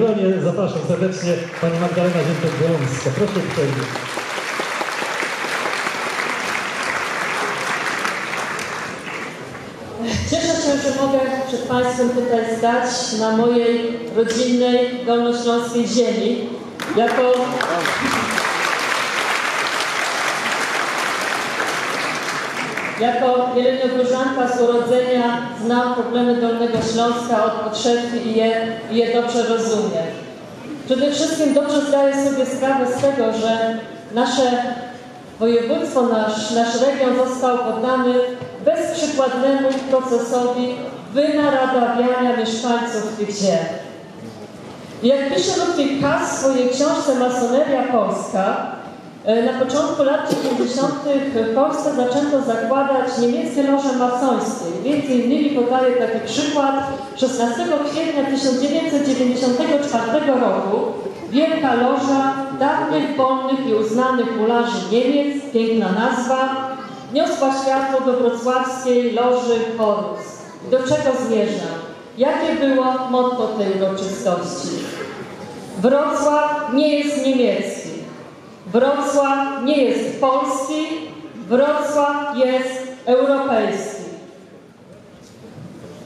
Gronie zapraszam serdecznie Pani Magdalena Ziętek-Gołąska. Proszę uprzejmie. Cieszę się, że mogę przed Państwem tutaj stać na mojej rodzinnej dolnośląskiej ziemi. Jako Jako jeleniogórzanka z urodzenia znam problemy Dolnego Śląska od podszewki i je, i je dobrze rozumiem. Przede wszystkim dobrze zdaję sobie sprawę z tego, że nasze województwo, nasz, nasz region został poddany bezprzykładnemu procesowi wynaradawiania mieszkańców tych ziem. Jak pisze Ludwik Kass w swojej książce Masoneria Polska, na początku lat 90. w Polsce zaczęto zakładać niemieckie loże masońskie. Między innymi podaję taki przykład. 16 kwietnia 1994 roku Wielka Loża dawnych, wolnych i uznanych mularzy Niemiec, piękna nazwa, niosła światło do wrocławskiej Loży Horus. Do czego zmierzam? Jakie było motto tej uroczystości? Wrocław nie jest niemiecki. Wrocław nie jest polski. Wrocław jest europejski.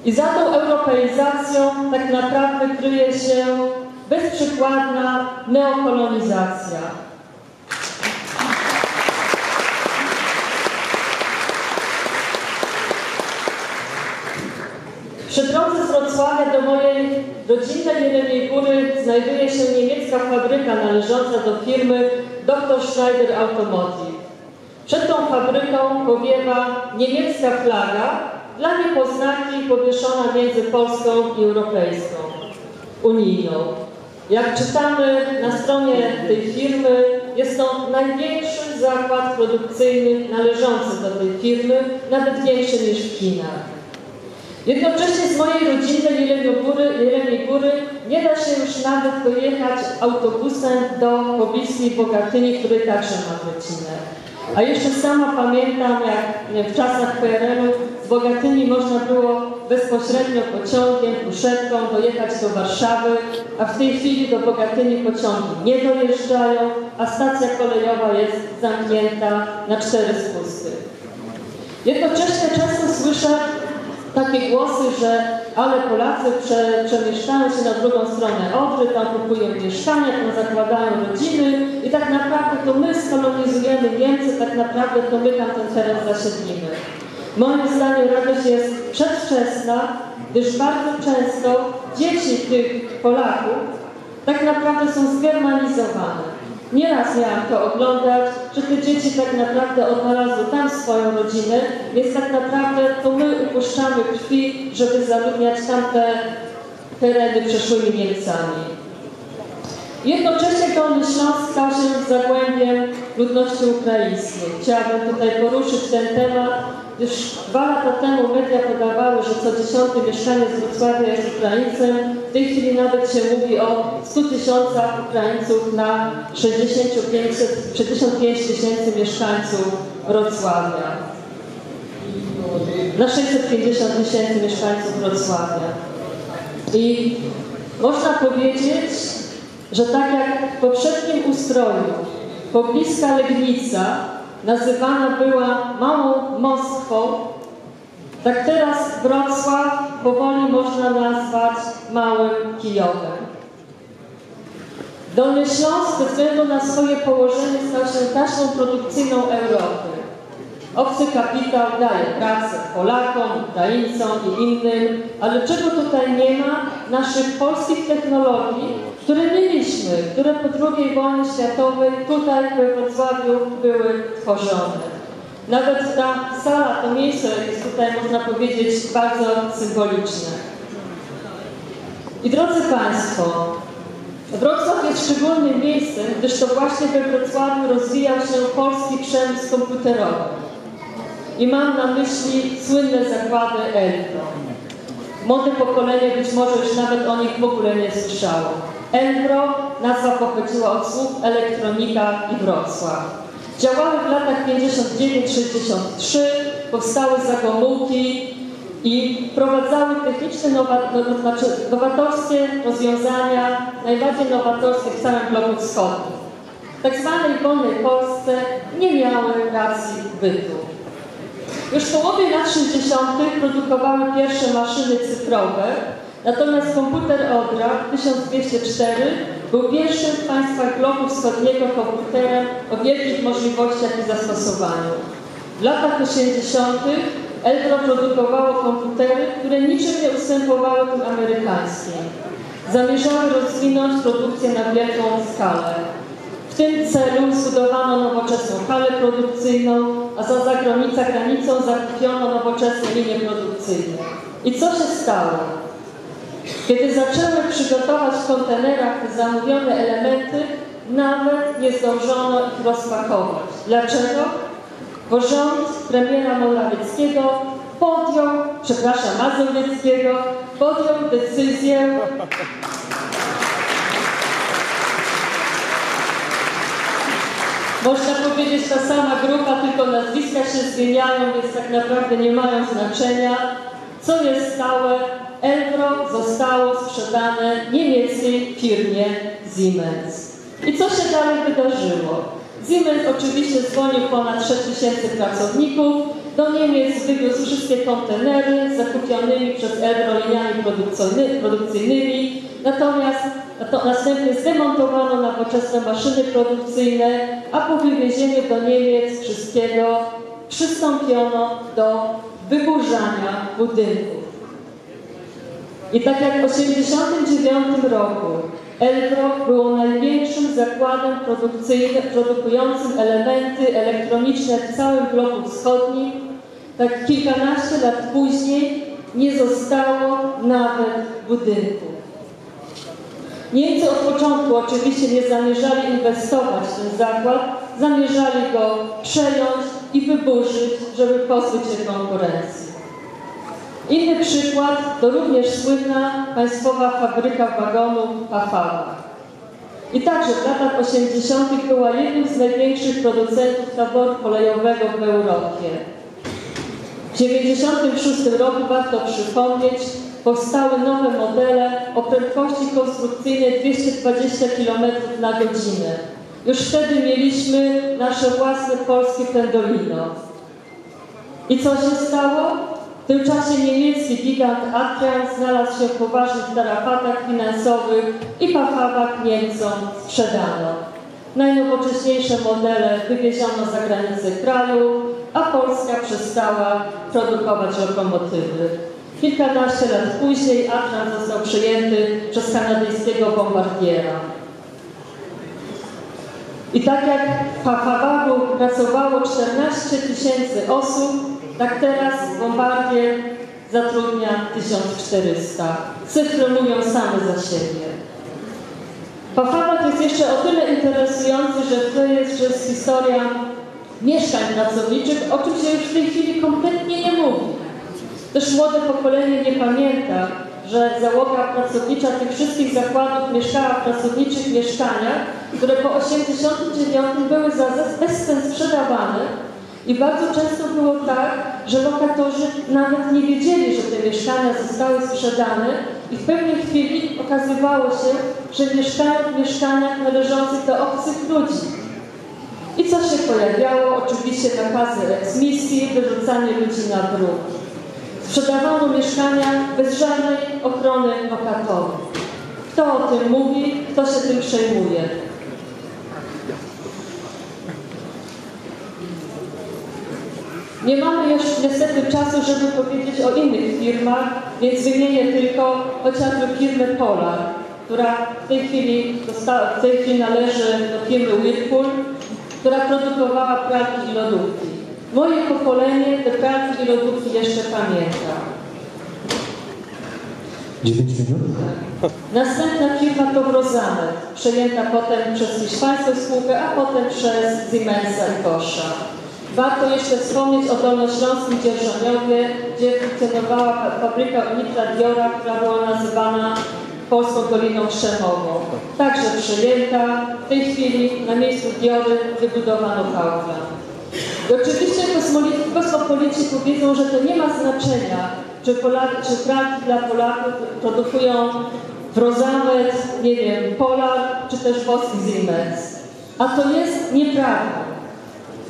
I za tą europeizacją tak naprawdę kryje się bezprzykładna neokolonizacja. Przy drodze z Wrocławia do mojej rodzinnej Jeleniej Góry znajduje się niemiecka fabryka należąca do firmy Dr. Schneider Automotive. Przed tą fabryką powiewa niemiecka flaga, dla niepoznaki powieszona między Polską i Europejską, unijną. Jak czytamy na stronie tej firmy, jest to największy zakład produkcyjny należący do tej firmy, nawet większy niż w Chinach. Jednocześnie z mojej rodzinnej Jeleniej się już nawet dojechać autobusem do pobliskiej Bogatyni, której także mam rodzinę. A jeszcze sama pamiętam, jak w czasach PRL-u z Bogatyni można było bezpośrednio pociągiem, kuszetką dojechać do Warszawy, a w tej chwili do Bogatyni pociągi nie dojeżdżają, a stacja kolejowa jest zamknięta na cztery spusty. Jednocześnie często słyszę takie głosy, że ale Polacy prze, przemieszczają się na drugą stronę Odry, tam kupują mieszkania, tam zakładają rodziny i tak naprawdę to my skolonizujemy Niemcy, tak naprawdę to my tam ten teren zasiedlimy. Moim zdaniem radość jest przedwczesna, gdyż bardzo często dzieci tych Polaków tak naprawdę są zgermanizowane. Nieraz miałam to oglądać, że te dzieci tak naprawdę odnalazły tam swoją rodzinę, więc tak naprawdę to my upuszczamy krwi, żeby zaludniać tamte tereny przyszłymi Niemcami. Jednocześnie Dolny Śląsk stał się zagłębiem ludności ukraińskiej. Chciałabym tutaj poruszyć ten temat, gdyż dwa lata temu media podawały, że co dziesiąty mieszkaniec Wrocławia jest Ukraińcem. Tej chwili nawet się mówi o 100 tysiącach Ukraińców na 65, 65 tysięcy mieszkańców Wrocławia. Na 650 tysięcy mieszkańców Wrocławia. I można powiedzieć, że tak jak w poprzednim ustroju pobliska Legnica nazywana była małą Moskwą, tak teraz Wrocław powoli można nazwać małym Kijowem. Dolny Śląsk ze względu na swoje położenie stał się taśmą produkcyjną Europy. Obcy kapitał daje pracę Polakom, Ukraińcom i innym, ale czego tutaj nie ma? Naszych polskich technologii, które mieliśmy, które po II wojnie światowej tutaj we Wrocławiu były tworzone. Nawet ta sala, to miejsce jest tutaj, można powiedzieć, bardzo symboliczne. I drodzy Państwo, Wrocław jest szczególnym miejscem, gdyż to właśnie we Wrocławiu rozwijał się polski przemysł komputerowy. I mam na myśli słynne zakłady Elbro. Młode pokolenie być może już nawet o nich w ogóle nie słyszało. Elbro, nazwa pochodziła od słów elektronika i Wrocław. Działały w latach 59-63, powstały za Gomułki, i wprowadzały techniczne, nowa, no, znaczy nowatorskie rozwiązania, najbardziej nowatorskie w całym bloku wschodnim. W tak zwanej wolnej Polsce nie miały racji bytu. Już w połowie lat 60. produkowały pierwsze maszyny cyfrowe, natomiast komputer Odra 1204 był pierwszym w państwach bloku wschodniego komputerem o wielkich możliwościach i zastosowaniu. W latach 80. Eldro produkowało komputery, które niczym nie ustępowały tym amerykańskim. Zamierzały rozwinąć produkcję na wielką skalę. W tym celu zbudowano nowoczesną halę produkcyjną, a za zagranicą granicą zakupiono nowoczesne linie produkcyjne. I co się stało? Kiedy zaczęły przygotować w kontenerach zamówione elementy, nawet nie zdążono ich rozpakować. Dlaczego? Bo rząd premiera Morawieckiego podjął, przepraszam, Mazowieckiego, podjął decyzję Można powiedzieć ta sama grupa, tylko nazwiska się zmieniają, więc tak naprawdę nie mają znaczenia. Co jest stałe? Elbro zostało sprzedane niemieckiej firmie Siemens. I co się dalej wydarzyło? Siemens oczywiście zwolnił ponad 6000 pracowników, do Niemiec wywiózł wszystkie kontenery zakupionymi przez Elbro liniami produkcyjnymi, natomiast to następnie zdemontowano nowoczesne maszyny produkcyjne, a po wywiezieniu do Niemiec wszystkiego przystąpiono do wyburzania budynków. I tak jak w 1989 roku Elbro było największym zakładem produkującym elementy elektroniczne w całym bloku wschodnim, tak kilkanaście lat później nie zostało nawet budynku. Niemcy od początku oczywiście nie zamierzali inwestować w ten zakład, zamierzali go przejąć i wyburzyć, żeby pozbyć się konkurencji. Inny przykład to również słynna państwowa fabryka wagonów Pafawa. I także w latach 80. była jednym z największych producentów taboru kolejowego w Europie. W 1996 roku, warto przypomnieć, powstały nowe modele o prędkości konstrukcyjnej 220 km na godzinę. Już wtedy mieliśmy nasze własne polskie pendolino. I co się stało? W tym czasie niemiecki gigant Adrian znalazł się w poważnych tarapatach finansowych i Pachawak Niemcom sprzedano. Najnowocześniejsze modele wywieziono za granicę kraju, a Polska przestała produkować lokomotywy. Kilkanaście lat później Adrian został przejęty przez kanadyjskiego bombardiera. I tak jak w Pachawagu pracowało 14 tysięcy osób, tak teraz Bombardier zatrudnia 1400. Cyfry mówią same za siebie. Pafawak jest jeszcze o tyle interesujący, że to jest, że jest historia mieszkań pracowniczych, o czym się już w tej chwili kompletnie nie mówi. Też młode pokolenie nie pamięta, że załoga pracownicza tych wszystkich zakładów mieszkała w pracowniczych mieszkaniach, które po 1989 były za bezcen sprzedawane i bardzo często było tak, że lokatorzy nawet nie wiedzieli, że te mieszkania zostały sprzedane i w pewnej chwili okazywało się, że mieszkają w mieszkaniach należących do obcych ludzi. I co się pojawiało? Oczywiście nakazy eksmisji, wyrzucanie ludzi na bruk. Sprzedawano mieszkania bez żadnej ochrony lokatorów. Kto o tym mówi, kto się tym przejmuje? Nie mamy już niestety czasu, żeby powiedzieć o innych firmach, więc wymienię tylko chociażby firmę Polar, która w tej chwili, w tej chwili należy do firmy Whirlpool, która produkowała pralki i lodówki. Moje pokolenie te pralki i lodówki jeszcze pamięta. 9 minut. Następna firma to Brozamet, przejęta potem przez hiszpańską spółkę, a potem przez Siemensa i Boscha. Warto jeszcze wspomnieć o Dolnośląskim Dzierżoniowie, gdzie funkcjonowała fabryka Unitra Diora, która była nazywana Polską Doliną Krzemową. Także przejęta. W tej chwili na miejscu Diory wybudowano Kaufland. I oczywiście kosmopolici powiedzą, że to nie ma znaczenia, czy, Polak, czy Franki dla Polaków produkują Prozamet, nie wiem, Polar, czy też Boski Siemens. A to jest nieprawda,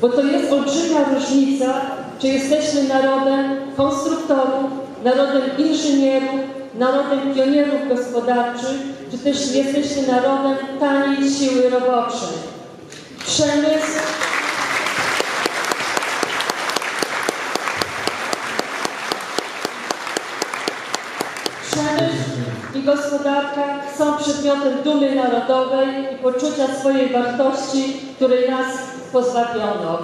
bo to jest olbrzymia różnica, czy jesteśmy narodem konstruktorów, narodem inżynierów, narodem pionierów gospodarczych, czy też jesteśmy narodem taniej siły roboczej. Przemysł i gospodarka są przedmiotem dumy narodowej i poczucia swojej wartości, której nas pozbawiono.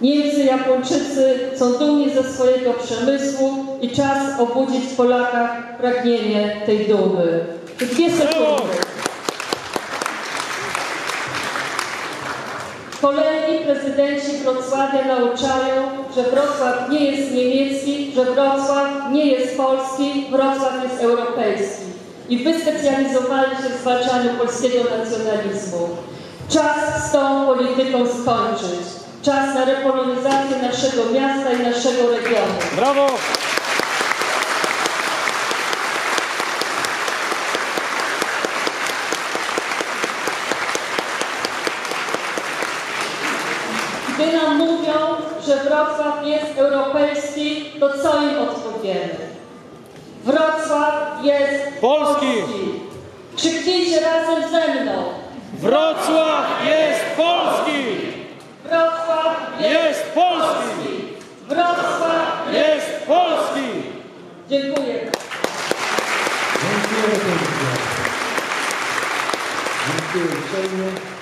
Niemcy, Japończycy są dumni ze swojego przemysłu i czas obudzić w Polakach pragnienie tej dumy. Dwie sekundy. Kolejni prezydenci Wrocławia nauczają, że Wrocław nie jest niemiecki, że Wrocław nie jest polski, Wrocław jest europejski. I wyspecjalizowali się w zwalczaniu polskiego nacjonalizmu. Czas z tą polityką skończyć. Czas na repolonizację naszego miasta i naszego regionu. Brawo! Gdy nam mówią, że Wrocław jest europejski, to co im odpowiemy? Wrocław jest Polski. Krzyknijcie razem ze mną. Wrocław jest Polski! Wrocław jest, Polski! Wrocław jest. Polski! Dziękuję. Dziękujemy pięknie. Dziękuję uprzejmie.